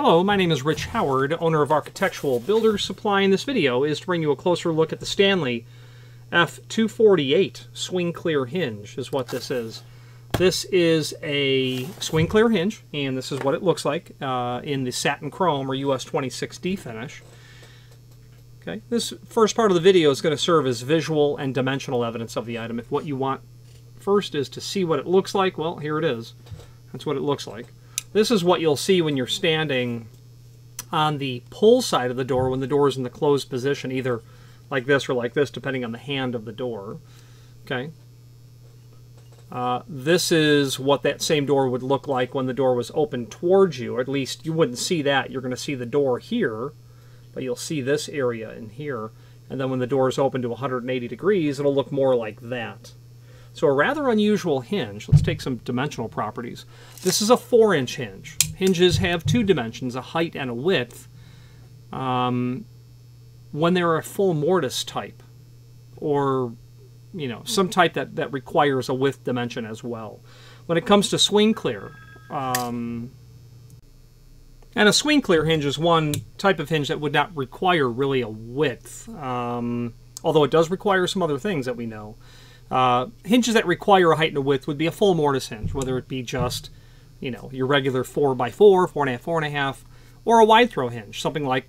Hello, my name is Rich Howard, owner of Architectural Builder Supply, and this video is to bring you a closer look at the Stanley F248 swing clear hinge is what this is. This is a swing clear hinge, and this is what it looks like uh, in the satin chrome or US 26D finish. Okay, this first part of the video is going to serve as visual and dimensional evidence of the item. If what you want first is to see what it looks like, well, here it is. That's what it looks like. This is what you'll see when you're standing on the pull side of the door when the door is in the closed position, either like this or like this, depending on the hand of the door. Okay. Uh, this is what that same door would look like when the door was open towards you. At least you wouldn't see that. You're going to see the door here, but you'll see this area in here. And then when the door is open to 180 degrees, it'll look more like that. So a rather unusual hinge. Let's take some dimensional properties. This is a 4-inch hinge. Hinges have two dimensions, a height and a width. Um, when they're a full mortise type, or you know some type that, that requires a width dimension as well. When it comes to swing clear, um, and a swing clear hinge is one type of hinge that would not require really a width, um, although it does require some other things that we know. Uh, hinges that require a height and a width would be a full mortise hinge, whether it be just, you know, your regular 4 by 4 4.5, 4.5, or a wide throw hinge, something like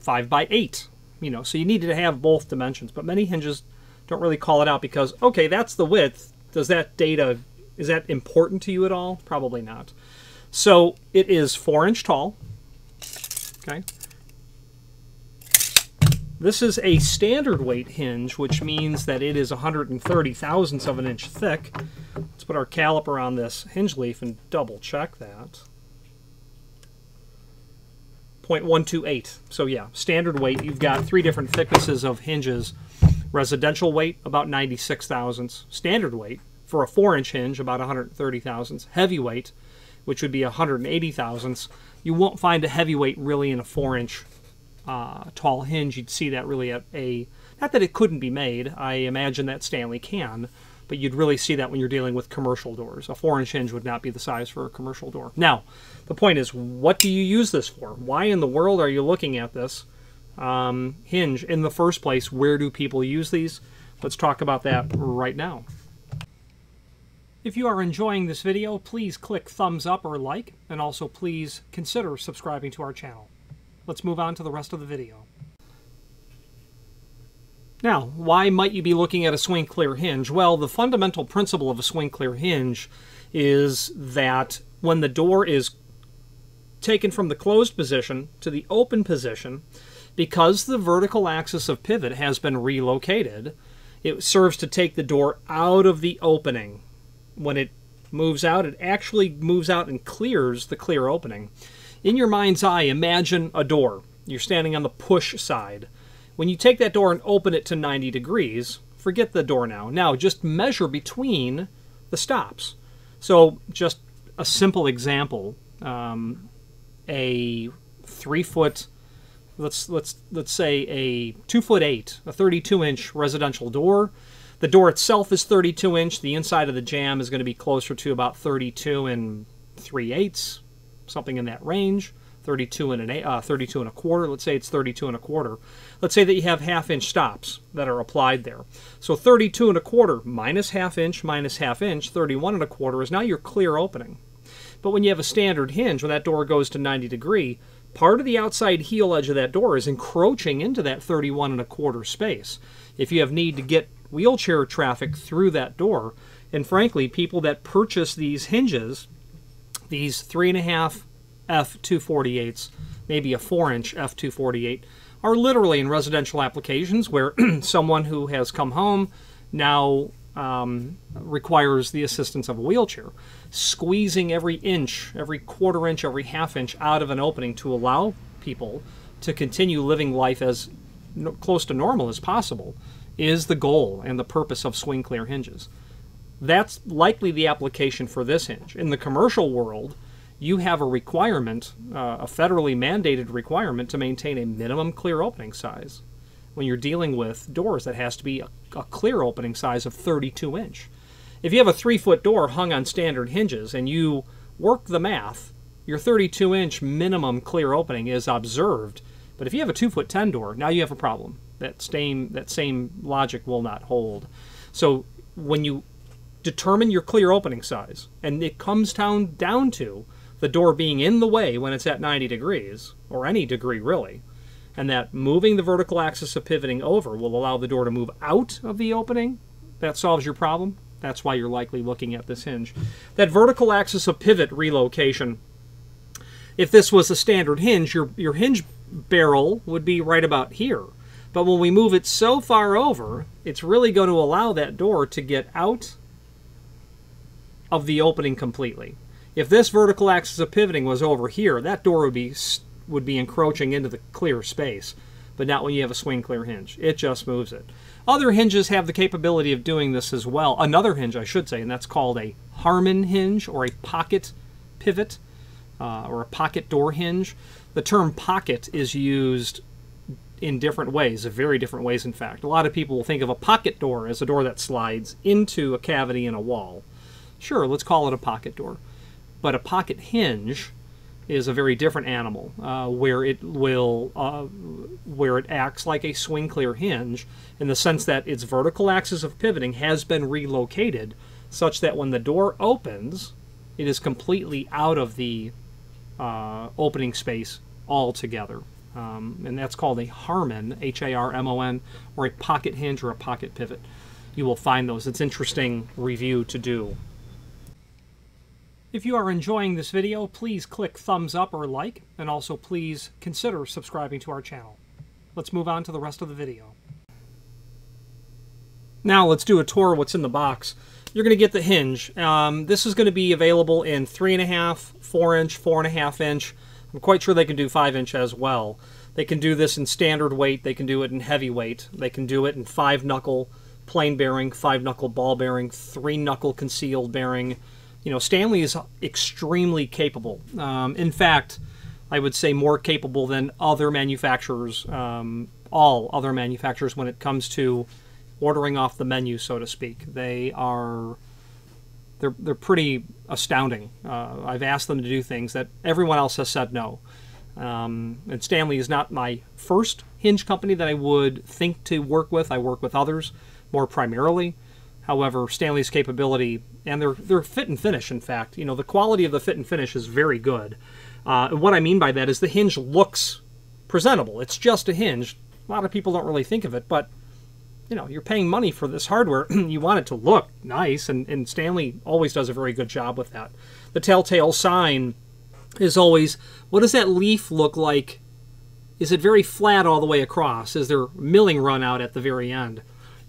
5 by 8 You know, so you needed to have both dimensions, but many hinges don't really call it out because, okay, that's the width. Does that data, is that important to you at all? Probably not. So it is 4 inch tall, okay, this is a standard weight hinge, which means that it is 130 thousandths of an inch thick. Let's put our caliper on this hinge leaf and double check that. 0.128. So yeah, standard weight. You've got three different thicknesses of hinges. Residential weight, about 96 thousandths. Standard weight, for a 4-inch hinge, about 130 thousandths. Heavyweight, which would be 180 thousandths. You won't find a heavyweight really in a 4-inch uh, tall hinge, you'd see that really at a not that it couldn't be made. I imagine that Stanley can, but you'd really see that when you're dealing with commercial doors. A four-inch hinge would not be the size for a commercial door. Now, the point is, what do you use this for? Why in the world are you looking at this um, hinge in the first place? Where do people use these? Let's talk about that right now. If you are enjoying this video, please click thumbs up or like, and also please consider subscribing to our channel. Let's move on to the rest of the video. Now, why might you be looking at a swing clear hinge? Well, the fundamental principle of a swing clear hinge is that when the door is taken from the closed position to the open position, because the vertical axis of pivot has been relocated, it serves to take the door out of the opening. When it moves out, it actually moves out and clears the clear opening. In your mind's eye, imagine a door. You're standing on the push side. When you take that door and open it to 90 degrees, forget the door now. Now just measure between the stops. So just a simple example, um, a three foot, let's let's let's say a two foot eight, a 32 inch residential door. The door itself is 32 inch. The inside of the jamb is going to be closer to about 32 and 3 eighths, something in that range. 32 and an uh, 32 and a quarter. Let's say it's 32 and a quarter. Let's say that you have half inch stops that are applied there. So 32 and a quarter minus half inch minus half inch, 31 and a quarter is now your clear opening. But when you have a standard hinge, when that door goes to 90 degree, part of the outside heel edge of that door is encroaching into that 31 and a quarter space. If you have need to get wheelchair traffic through that door, and frankly, people that purchase these hinges these three and a half F248s, maybe a four inch F248, are literally in residential applications where someone who has come home now um, requires the assistance of a wheelchair, squeezing every inch, every quarter inch, every half inch out of an opening to allow people to continue living life as no, close to normal as possible is the goal and the purpose of swing clear hinges that's likely the application for this hinge. In the commercial world, you have a requirement, uh, a federally mandated requirement to maintain a minimum clear opening size. When you're dealing with doors, that has to be a, a clear opening size of 32 inch. If you have a three foot door hung on standard hinges and you work the math your 32 inch minimum clear opening is observed. But if you have a 2 foot 10 door, now you have a problem. That same, that same logic will not hold. So when you determine your clear opening size, and it comes down, down to the door being in the way when it's at 90 degrees, or any degree really, and that moving the vertical axis of pivoting over will allow the door to move out of the opening, that solves your problem. That's why you're likely looking at this hinge. That vertical axis of pivot relocation, if this was a standard hinge, your, your hinge barrel would be right about here. But when we move it so far over, it's really going to allow that door to get out of the opening completely. If this vertical axis of pivoting was over here, that door would be would be encroaching into the clear space, but not when you have a swing clear hinge. It just moves it. Other hinges have the capability of doing this as well. Another hinge, I should say, and that's called a Harmon hinge or a pocket pivot uh, or a pocket door hinge. The term pocket is used in different ways, very different ways, in fact. A lot of people will think of a pocket door as a door that slides into a cavity in a wall. Sure, let's call it a pocket door. But a pocket hinge is a very different animal, uh, where it will, uh, where it acts like a swing clear hinge, in the sense that its vertical axis of pivoting has been relocated, such that when the door opens, it is completely out of the uh, opening space altogether. Um, and that's called a Harmon, H-A-R-M-O-N, or a pocket hinge or a pocket pivot. You will find those. It's interesting review to do. If you are enjoying this video, please click thumbs up or like, and also please consider subscribing to our channel. Let's move on to the rest of the video. Now let's do a tour of what's in the box. You're going to get the hinge. Um, this is going to be available in 3.5, 4 inch, 4.5 inch. I'm quite sure they can do 5 inch as well. They can do this in standard weight, they can do it in heavy weight, they can do it in 5 knuckle plain bearing, 5 knuckle ball bearing, 3 knuckle concealed bearing, you know, Stanley is extremely capable. Um, in fact, I would say more capable than other manufacturers, um, all other manufacturers, when it comes to ordering off the menu, so to speak. They are they're they're pretty astounding. Uh, I've asked them to do things that everyone else has said no. Um, and Stanley is not my first hinge company that I would think to work with. I work with others more primarily. However, Stanley's capability and their their fit and finish, in fact, you know, the quality of the fit and finish is very good. Uh, what I mean by that is the hinge looks presentable. It's just a hinge. A lot of people don't really think of it, but you know, you're paying money for this hardware. you want it to look nice, and, and Stanley always does a very good job with that. The telltale sign is always what does that leaf look like? Is it very flat all the way across? Is there milling run out at the very end?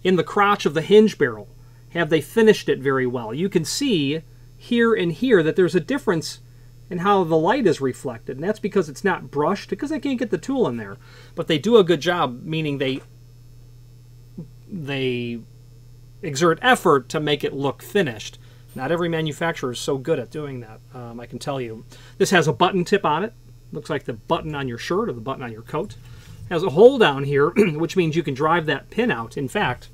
In the crotch of the hinge barrel, have they finished it very well? You can see here and here that there's a difference in how the light is reflected, and that's because it's not brushed, because they can't get the tool in there. But they do a good job, meaning they they exert effort to make it look finished. Not every manufacturer is so good at doing that, um, I can tell you. This has a button tip on it. Looks like the button on your shirt or the button on your coat. Has a hole down here, which means you can drive that pin out. In fact,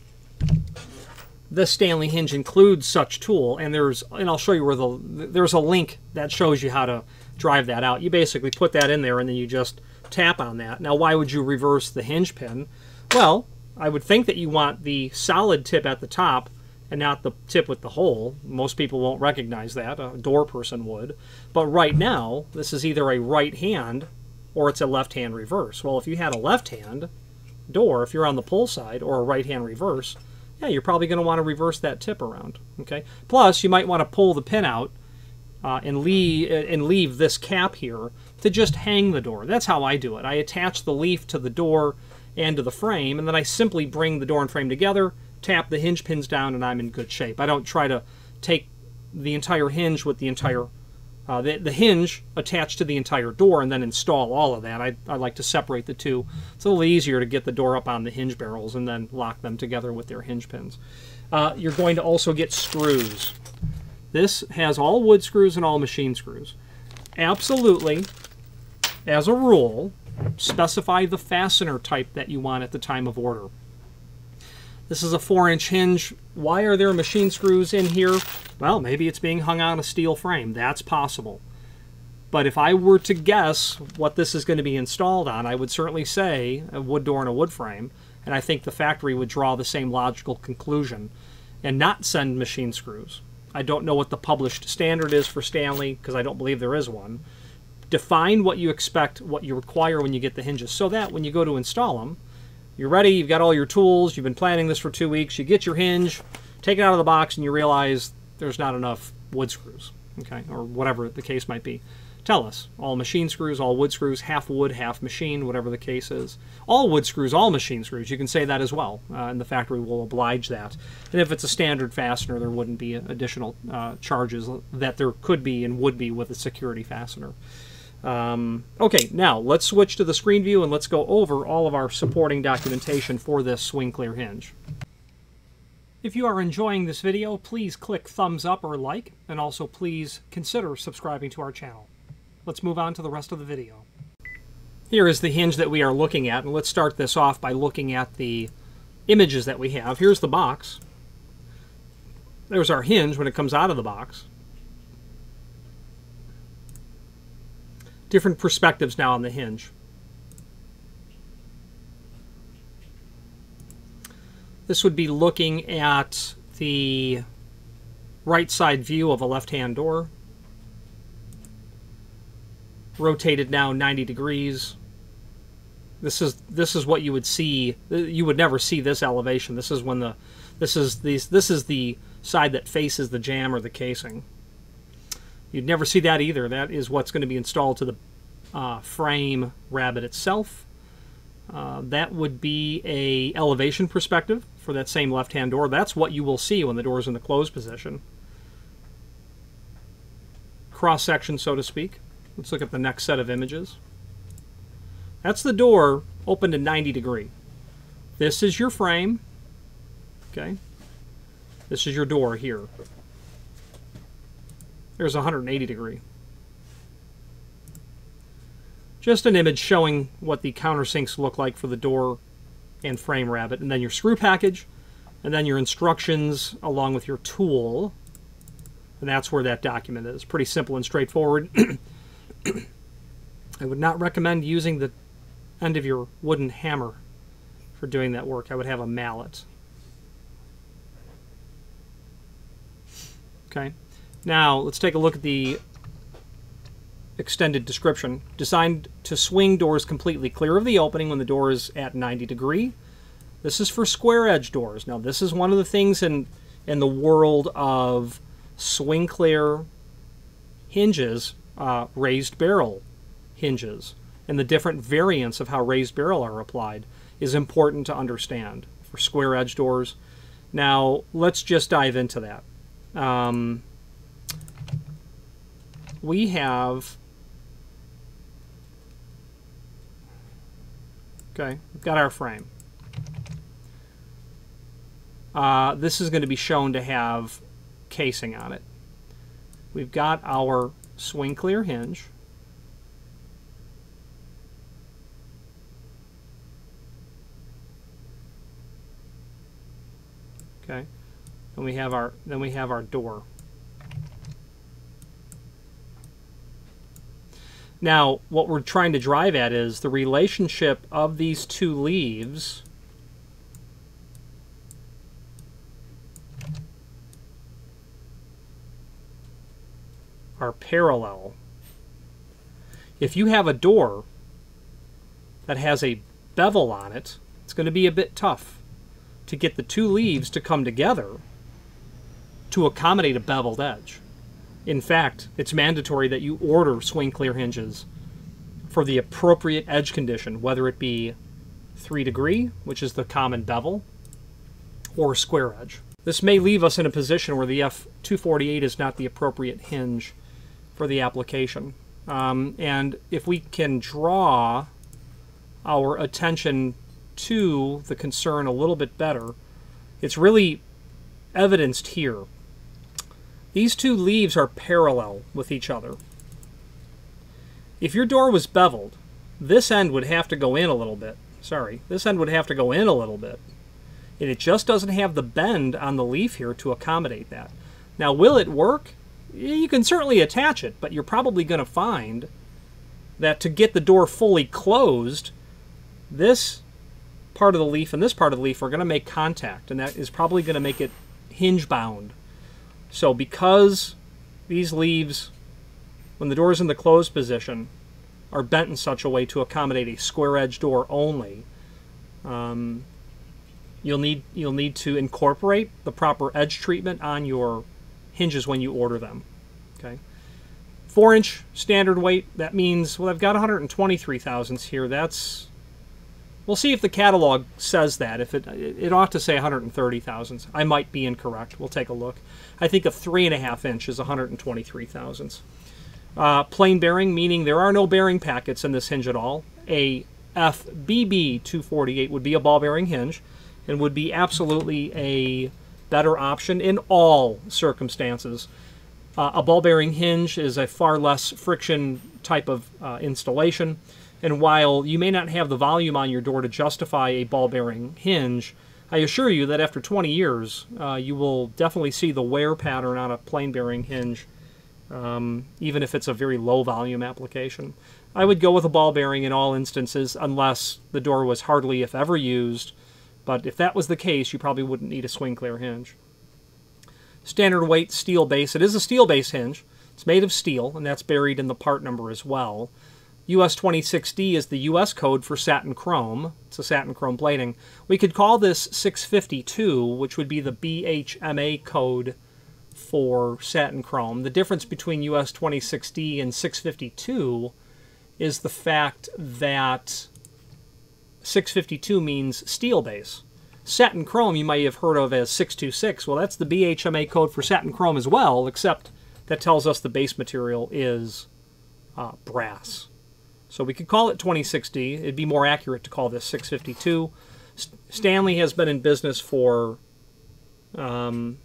the Stanley hinge includes such tool, and there's and I'll show you where the there's a link that shows you how to drive that out. You basically put that in there, and then you just tap on that. Now, why would you reverse the hinge pin? Well, I would think that you want the solid tip at the top and not the tip with the hole. Most people won't recognize that. A door person would. But right now, this is either a right hand or it's a left hand reverse. Well, if you had a left hand door, if you're on the pull side, or a right hand reverse, yeah, you're probably going to want to reverse that tip around. Okay. Plus, you might want to pull the pin out uh, and leave and leave this cap here to just hang the door. That's how I do it. I attach the leaf to the door and to the frame, and then I simply bring the door and frame together, tap the hinge pins down, and I'm in good shape. I don't try to take the entire hinge with the entire uh, the, the hinge attached to the entire door and then install all of that. I, I like to separate the two. It's a little easier to get the door up on the hinge barrels and then lock them together with their hinge pins. Uh, you're going to also get screws. This has all wood screws and all machine screws. Absolutely, as a rule, specify the fastener type that you want at the time of order. This is a 4-inch hinge. Why are there machine screws in here? Well, maybe it's being hung on a steel frame. That's possible. But if I were to guess what this is going to be installed on, I would certainly say a wood door and a wood frame. And I think the factory would draw the same logical conclusion and not send machine screws. I don't know what the published standard is for Stanley because I don't believe there is one. Define what you expect, what you require when you get the hinges so that when you go to install them, you're ready, you've got all your tools, you've been planning this for two weeks, you get your hinge, take it out of the box, and you realize there's not enough wood screws, okay, or whatever the case might be. Tell us. All machine screws, all wood screws, half wood, half machine, whatever the case is. All wood screws, all machine screws. You can say that as well, uh, and the factory will oblige that. And if it's a standard fastener, there wouldn't be additional uh, charges that there could be and would be with a security fastener. Um, okay, now let's switch to the screen view and let's go over all of our supporting documentation for this swing clear hinge. If you are enjoying this video, please click thumbs up or like, and also please consider subscribing to our channel. Let's move on to the rest of the video. Here is the hinge that we are looking at, and let's start this off by looking at the images that we have. Here's the box. There's our hinge when it comes out of the box. Different perspectives now on the hinge. This would be looking at the right side view of a left-hand door. Rotated now 90 degrees. This is this is what you would see. You would never see this elevation. This is when the this is these this is the side that faces the jamb or the casing. You'd never see that either. That is what's going to be installed to the uh, frame rabbet itself. Uh, that would be a elevation perspective for that same left-hand door. That's what you will see when the door is in the closed position. Cross-section, so to speak. Let's look at the next set of images. That's the door open to 90 degree. This is your frame. Okay. This is your door here. There's 180 degree. Just an image showing what the countersinks look like for the door and frame rabbet. And then your screw package, and then your instructions along with your tool. And that's where that document is. Pretty simple and straightforward. I would not recommend using the end of your wooden hammer for doing that work. I would have a mallet. Okay. Now, let's take a look at the extended description. Designed to swing doors completely clear of the opening when the door is at 90 degree. This is for square edge doors. Now, this is one of the things in, in the world of swing clear hinges, uh, raised barrel hinges, and the different variants of how raised barrel are applied is important to understand for square edge doors. Now, let's just dive into that. Um, we have okay we've got our frame. Uh, this is going to be shown to have casing on it. We've got our swing clear hinge. Okay and we have our then we have our door Now, what we're trying to drive at is the relationship of these two leaves are parallel. If you have a door that has a bevel on it, it's going to be a bit tough to get the two leaves to come together to accommodate a beveled edge. In fact, it's mandatory that you order swing clear hinges for the appropriate edge condition, whether it be 3 degree, which is the common bevel, or square edge. This may leave us in a position where the F248 is not the appropriate hinge for the application. Um, and if we can draw our attention to the concern a little bit better, it's really evidenced here these two leaves are parallel with each other. If your door was beveled, this end would have to go in a little bit. Sorry, this end would have to go in a little bit. And it just doesn't have the bend on the leaf here to accommodate that. Now, will it work? you can certainly attach it, but you're probably going to find that to get the door fully closed, this part of the leaf and this part of the leaf are going to make contact, and that is probably going to make it hinge bound. So because these leaves, when the door is in the closed position, are bent in such a way to accommodate a square edge door only, um, you'll need you'll need to incorporate the proper edge treatment on your hinges when you order them. Okay, four inch standard weight. That means well, I've got 123 thousandths here. That's we'll see if the catalog says that. If it it ought to say 130 thousandths. I might be incorrect. We'll take a look. I think a three and a half inch is 123 thousandths. Uh, plain bearing, meaning there are no bearing packets in this hinge at all. A FBB 248 would be a ball bearing hinge and would be absolutely a better option in all circumstances. Uh, a ball bearing hinge is a far less friction type of uh, installation, and while you may not have the volume on your door to justify a ball bearing hinge, I assure you that after 20 years, uh, you will definitely see the wear pattern on a plain bearing hinge, um, even if it's a very low volume application. I would go with a ball bearing in all instances unless the door was hardly, if ever, used. But if that was the case, you probably wouldn't need a swing clear hinge. Standard weight steel base. It is a steel base hinge. It's made of steel, and that's buried in the part number as well. US 26D is the US code for satin chrome. It's a satin chrome plating. We could call this 652, which would be the BHMA code for satin chrome. The difference between US 26D and 652 is the fact that 652 means steel base. Satin chrome you might have heard of as 626. Well, that's the BHMA code for satin chrome as well, except that tells us the base material is uh, brass. So we could call it 26D. It'd be more accurate to call this 652. Stanley has been in business for, um,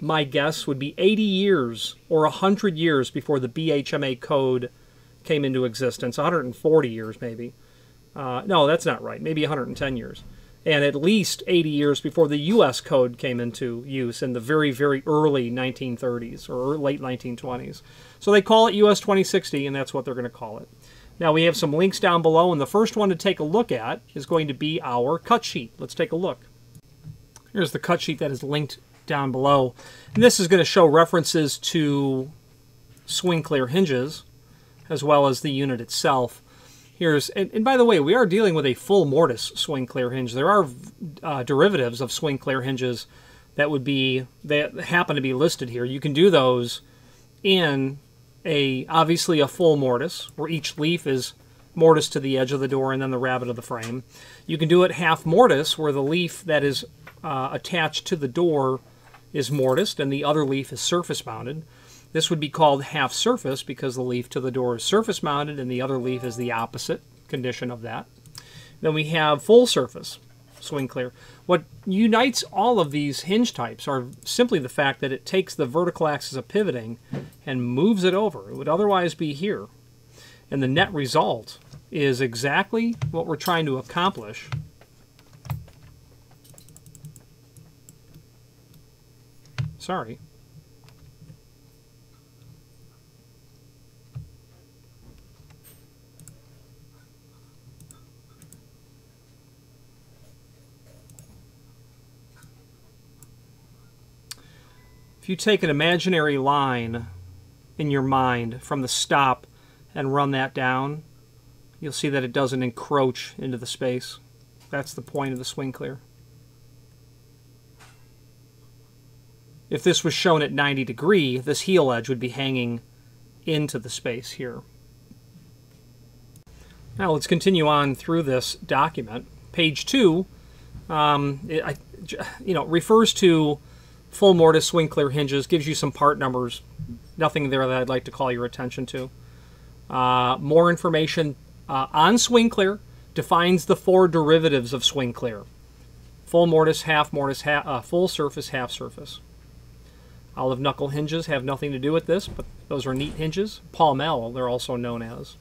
my guess would be 80 years or 100 years before the BHMA code came into existence. 140 years, maybe. Uh, no, that's not right. Maybe 110 years. And at least 80 years before the U.S. code came into use in the very, very early 1930s or late 1920s. So they call it US 26D, and that's what they're going to call it. Now we have some links down below, and the first one to take a look at is going to be our cut sheet. Let's take a look. Here's the cut sheet that is linked down below. And this is going to show references to swing clear hinges, as well as the unit itself. Here's, and, and, by the way, we are dealing with a full mortise swing clear hinge. There are uh, derivatives of swing clear hinges that would be, that happen to be listed here. You can do those in a, obviously a full mortise, where each leaf is mortise to the edge of the door and then the rabbet of the frame. You can do it half mortise, where the leaf that is uh, attached to the door is mortised and the other leaf is surface mounted. This would be called half surface because the leaf to the door is surface mounted and the other leaf is the opposite condition of that. Then we have full surface, swing clear. What unites all of these hinge types are simply the fact that it takes the vertical axis of pivoting and moves it over. It would otherwise be here. And the net result is exactly what we're trying to accomplish Sorry. If you take an imaginary line in your mind from the stop and run that down, you'll see that it doesn't encroach into the space. That's the point of the swing clear. If this was shown at 90 degree, this heel edge would be hanging into the space here. Now let's continue on through this document. Page 2 um, it, I, you know, refers to full mortise swing clear hinges, gives you some part numbers. Nothing there that I'd like to call your attention to. Uh, more information uh, on swing clear defines the four derivatives of swing clear. Full mortise, half mortise, ha uh, full surface, half surface. Olive knuckle hinges have nothing to do with this, but those are neat hinges. Paumelle, they're also known as.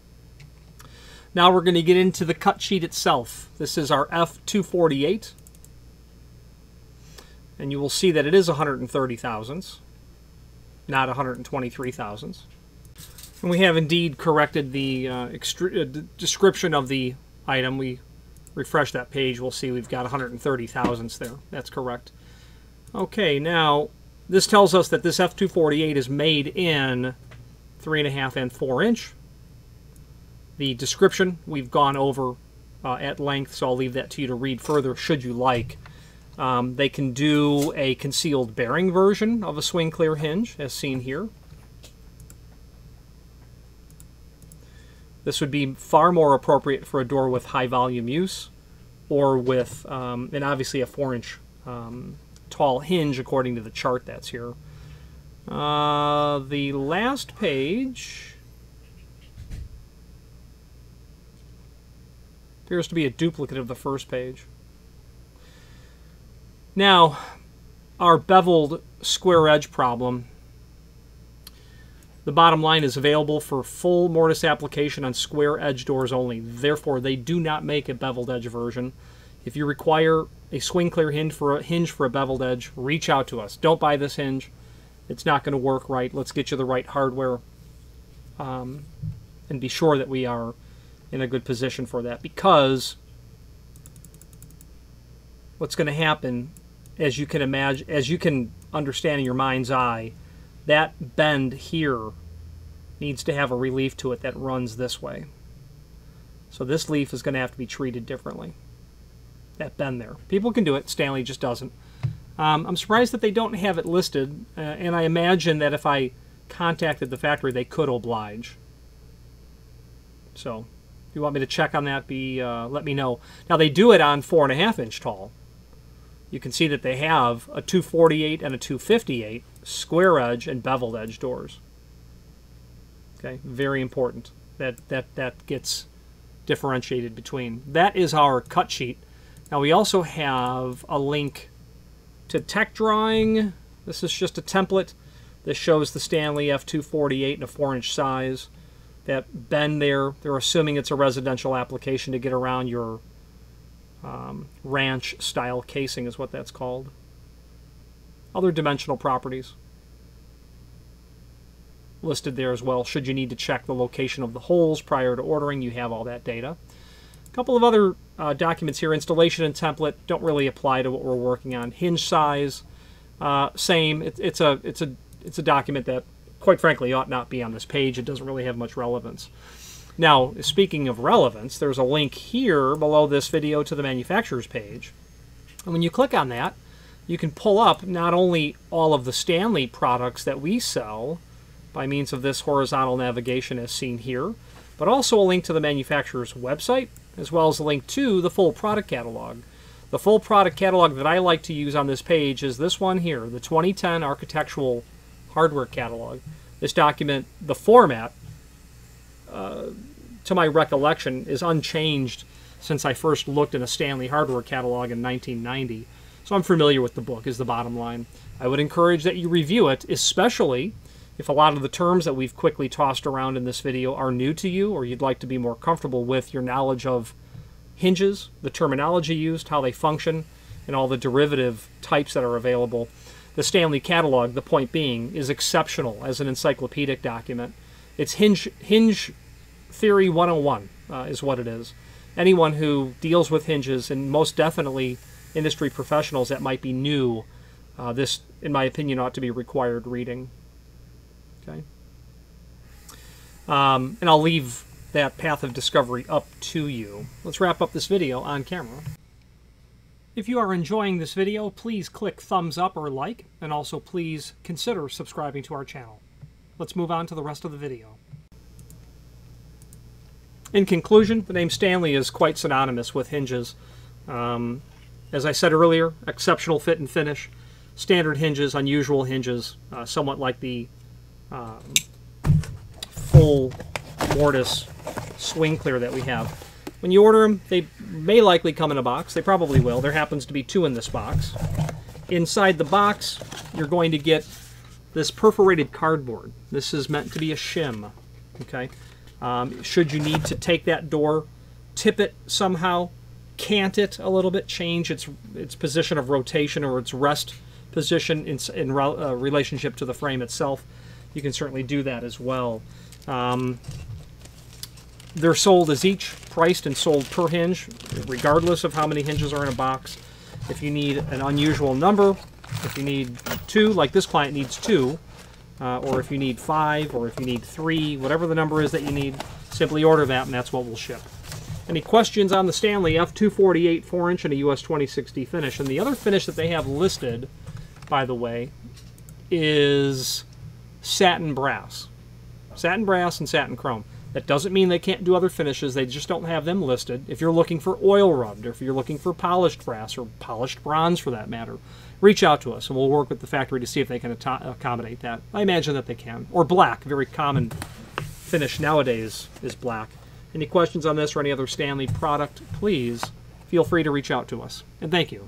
Now we're going to get into the cut sheet itself. This is our F248. And you will see that it is 130 thousandths, not 123 thousandths. And we have indeed corrected the uh, uh, description of the item. We refresh that page, we'll see we've got 130 thousandths there. That's correct. Okay, now this tells us that this F248 is made in 3.5 and 4 inch. The description we've gone over uh, at length, so I'll leave that to you to read further should you like. Um, they can do a concealed bearing version of a swing clear hinge, as seen here. This would be far more appropriate for a door with high volume use or with, um, and obviously a 4 inch um, tall hinge according to the chart that's here. Uh, the last page appears to be a duplicate of the first page. Now, our beveled square edge problem the bottom line is available for full mortise application on square edge doors only. Therefore, they do not make a beveled edge version. If you require a swing clear hinge for a hinge for a beveled edge, reach out to us. Don't buy this hinge. It's not going to work right. Let's get you the right hardware um, and be sure that we are in a good position for that because what's going to happen as you can imagine as you can understand in your mind's eye that bend here needs to have a relief to it that runs this way. So this leaf is going to have to be treated differently. That bend there. People can do it. Stanley just doesn't. Um, I'm surprised that they don't have it listed, uh, and I imagine that if I contacted the factory, they could oblige. So, if you want me to check on that, be uh, let me know. Now they do it on four and a half inch tall. You can see that they have a 248 and a 258 square edge and beveled edge doors. Okay, very important that that that gets differentiated between. That is our cut sheet. Now we also have a link to tech drawing. This is just a template that shows the Stanley F248 in a 4-inch size. That bend there, they're assuming it's a residential application to get around your um, ranch style casing is what that's called. Other dimensional properties listed there as well. Should you need to check the location of the holes prior to ordering, you have all that data. A couple of other uh, documents here. Installation and template don't really apply to what we're working on. Hinge size, uh, same. It, it's a it's a it's a document that, quite frankly, ought not be on this page. It doesn't really have much relevance. Now, speaking of relevance, there's a link here below this video to the manufacturer's page. And when you click on that, you can pull up not only all of the Stanley products that we sell by means of this horizontal navigation as seen here, but also a link to the manufacturer's website, as well as a link to the full product catalog. The full product catalog that I like to use on this page is this one here, the 2010 Architectural Hardware Catalog. This document, the format, uh, to my recollection, is unchanged since I first looked in a Stanley hardware catalog in 1990. So I'm familiar with the book, is the bottom line. I would encourage that you review it, especially if a lot of the terms that we've quickly tossed around in this video are new to you or you'd like to be more comfortable with your knowledge of hinges, the terminology used, how they function, and all the derivative types that are available. The Stanley catalog, the point being, is exceptional as an encyclopedic document. It's hinge, hinge Theory 101 uh, is what it is. Anyone who deals with hinges, and most definitely industry professionals that might be new, uh, this, in my opinion, ought to be required reading. Okay. Um, and I'll leave that path of discovery up to you. Let's wrap up this video on camera. If you are enjoying this video, please click thumbs up or like, and also please consider subscribing to our channel. Let's move on to the rest of the video. In conclusion, the name Stanley is quite synonymous with hinges. Um, as I said earlier, exceptional fit and finish, standard hinges, unusual hinges, uh, somewhat like the um, full mortise swing clear that we have. When you order them, they may likely come in a box. They probably will. There happens to be two in this box. Inside the box, you're going to get this perforated cardboard. This is meant to be a shim. Okay. Um, should you need to take that door, tip it somehow, cant it a little bit, change its its position of rotation or its rest position in, in uh, relationship to the frame itself, you can certainly do that as well. Um, they're sold as each, priced and sold per hinge, regardless of how many hinges are in a box. If you need an unusual number, if you need two, like this client needs two, uh, or if you need five, or if you need three, whatever the number is that you need, simply order that and that's what we'll ship. Any questions on the Stanley F248 4-inch and a US 26D finish? And the other finish that they have listed, by the way, is satin brass. Satin brass and satin chrome. That doesn't mean they can't do other finishes, they just don't have them listed. If you're looking for oil rubbed, or if you're looking for polished brass, or polished bronze for that matter, reach out to us and we'll work with the factory to see if they can accommodate that. I imagine that they can. Or black, very common finish nowadays is black. Any questions on this or any other Stanley product, please feel free to reach out to us. And thank you.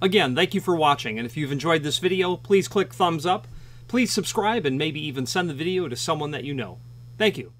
Again, thank you for watching, and if you've enjoyed this video, please click thumbs up, please subscribe, and maybe even send the video to someone that you know. Thank you.